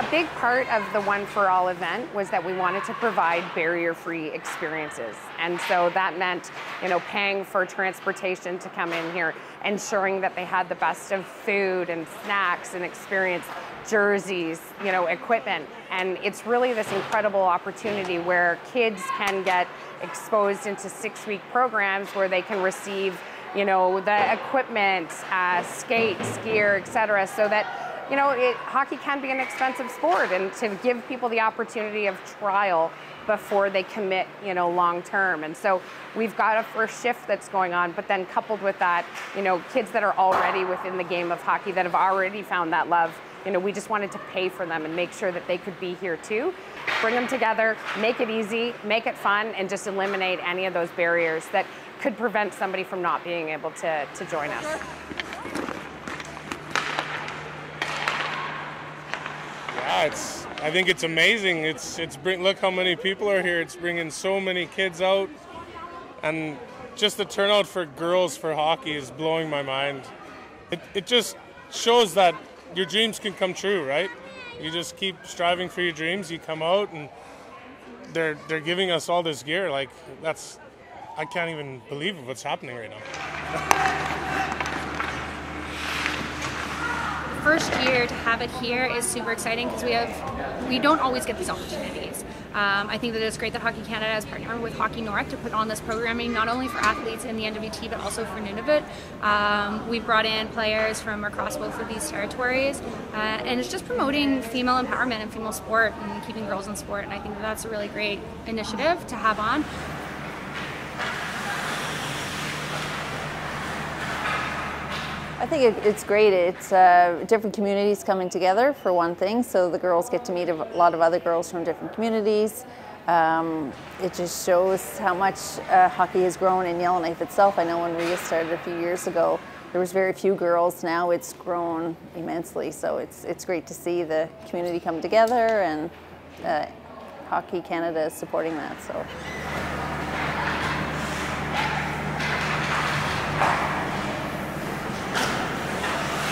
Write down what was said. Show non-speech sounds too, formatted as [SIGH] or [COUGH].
A big part of the One for All event was that we wanted to provide barrier-free experiences. And so that meant, you know, paying for transportation to come in here, ensuring that they had the best of food and snacks and experience, jerseys, you know, equipment. And it's really this incredible opportunity where kids can get exposed into six-week programs where they can receive, you know, the equipment, uh, skates, gear, et cetera, so that you know, it, hockey can be an expensive sport, and to give people the opportunity of trial before they commit, you know, long term. And so we've got a first shift that's going on, but then coupled with that, you know, kids that are already within the game of hockey that have already found that love. You know, we just wanted to pay for them and make sure that they could be here too. Bring them together, make it easy, make it fun, and just eliminate any of those barriers that could prevent somebody from not being able to, to join us. Yeah, it's. I think it's amazing. It's it's bring. Look how many people are here. It's bringing so many kids out, and just the turnout for girls for hockey is blowing my mind. It it just shows that your dreams can come true, right? You just keep striving for your dreams. You come out and they're they're giving us all this gear. Like that's I can't even believe what's happening right now. [LAUGHS] first year to have it here is super exciting because we have we don't always get these opportunities. Um, I think that it's great that Hockey Canada has partnered with Hockey North to put on this programming not only for athletes in the NWT but also for Nunavut. Um, we've brought in players from across both of these territories, uh, and it's just promoting female empowerment and female sport and keeping girls in sport. And I think that that's a really great initiative to have on. I think it, it's great. It's uh, different communities coming together for one thing, so the girls get to meet a lot of other girls from different communities. Um, it just shows how much uh, hockey has grown in Yellowknife itself. I know when Ria started a few years ago, there was very few girls. Now it's grown immensely, so it's it's great to see the community come together and uh, Hockey Canada is supporting that. So.